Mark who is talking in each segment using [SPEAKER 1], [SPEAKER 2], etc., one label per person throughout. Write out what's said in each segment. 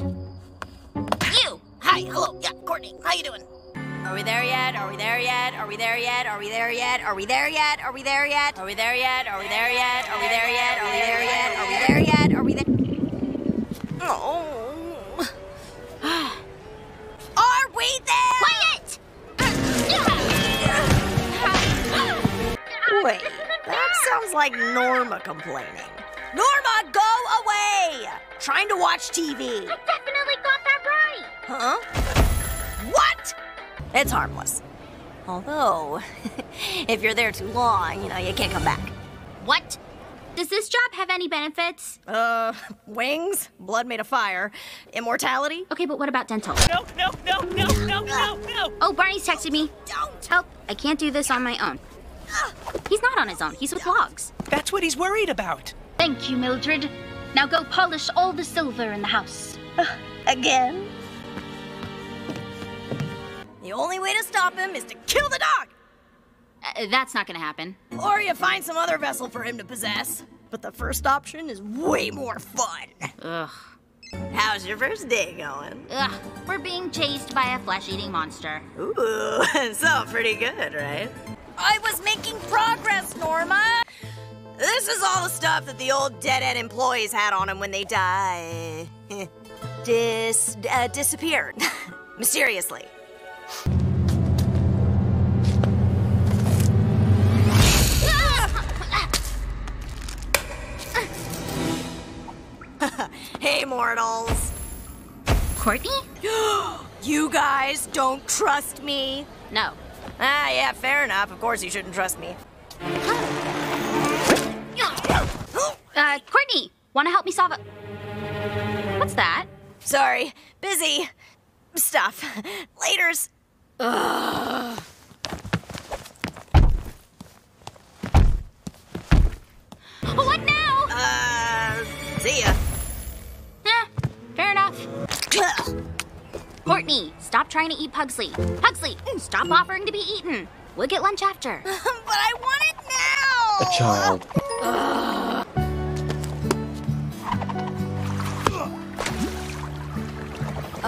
[SPEAKER 1] You! Hi, hello, yeah, Courtney, how you doing? Are we there yet? Are we there yet? Are we there yet? Are we there yet? Are we there yet? Are we there yet? Are we there yet? Are we there yet? Are we there yet? Are we there yet? Are we there yet? Are we there? Oh. Are we there?
[SPEAKER 2] Quiet!
[SPEAKER 1] Wait, that sounds like Norma complaining. Norma, go! Trying to watch TV.
[SPEAKER 2] I definitely got that right.
[SPEAKER 1] Huh? What? It's harmless. Although, if you're there too long, you know, you can't come back.
[SPEAKER 2] What? Does this job have any benefits?
[SPEAKER 1] Uh, wings, blood made of fire, immortality.
[SPEAKER 2] Okay, but what about dental?
[SPEAKER 1] No, no, no, no, no, no, no.
[SPEAKER 2] Oh, Barney's texted me.
[SPEAKER 1] Don't.
[SPEAKER 2] Help, I can't do this on my own. He's not on his own, he's with logs.
[SPEAKER 3] That's what he's worried about.
[SPEAKER 2] Thank you, Mildred. Now go polish all the silver in the house.
[SPEAKER 1] Again? The only way to stop him is to kill the dog!
[SPEAKER 2] Uh, that's not gonna happen.
[SPEAKER 1] Or you find some other vessel for him to possess. But the first option is way more fun.
[SPEAKER 2] Ugh.
[SPEAKER 1] How's your first day going?
[SPEAKER 2] Ugh. We're being chased by a flesh eating monster.
[SPEAKER 1] Ooh, so pretty good, right? I was making progress, Norma! This is all the stuff that the old dead-end employees had on them when they died. Dis... Uh, disappeared. Mysteriously. hey, mortals.
[SPEAKER 2] Courtney?
[SPEAKER 1] You guys don't trust me?
[SPEAKER 2] No.
[SPEAKER 1] Ah, yeah, fair enough. Of course you shouldn't trust me.
[SPEAKER 2] Uh, Courtney, wanna help me solve a. What's that?
[SPEAKER 1] Sorry, busy. Stuff. Laters.
[SPEAKER 2] What now?
[SPEAKER 1] Uh, see ya.
[SPEAKER 2] Eh, fair enough. Courtney, stop trying to eat Pugsley. Pugsley, stop offering to be eaten. We'll get lunch after.
[SPEAKER 1] but I want it now!
[SPEAKER 4] A child.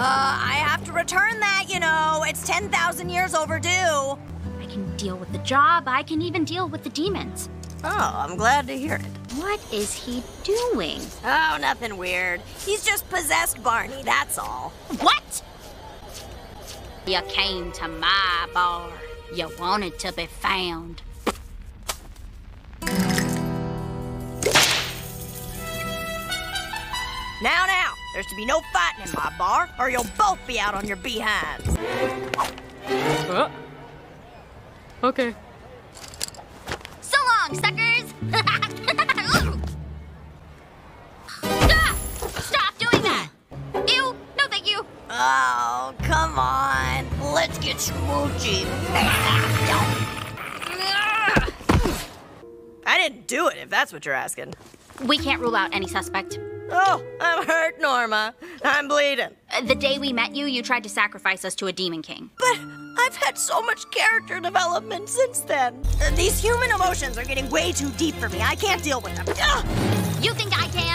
[SPEAKER 1] Uh, I have to return that, you know. It's 10,000 years overdue.
[SPEAKER 2] I can deal with the job. I can even deal with the demons.
[SPEAKER 1] Oh, I'm glad to hear it.
[SPEAKER 2] What is he doing?
[SPEAKER 1] Oh, nothing weird. He's just possessed Barney, that's all.
[SPEAKER 2] What? You came to my bar. You wanted to be found.
[SPEAKER 1] Now, now, there's to be no fighting in my bar, or you'll both be out on your behinds.
[SPEAKER 5] Okay.
[SPEAKER 2] So long, suckers! Ah! Stop doing that! Ew! No, thank you!
[SPEAKER 1] Oh, come on. Let's get smoochy. I didn't do it, if that's what you're asking.
[SPEAKER 2] We can't rule out any suspect.
[SPEAKER 1] Oh, I'm hurt, Norma. I'm bleeding.
[SPEAKER 2] Uh, The day we met you, you tried to sacrifice us to a demon king.
[SPEAKER 1] But I've had so much character development since then. Uh, These human emotions are getting way too deep for me. I can't deal with them. Ugh!
[SPEAKER 2] You think I can?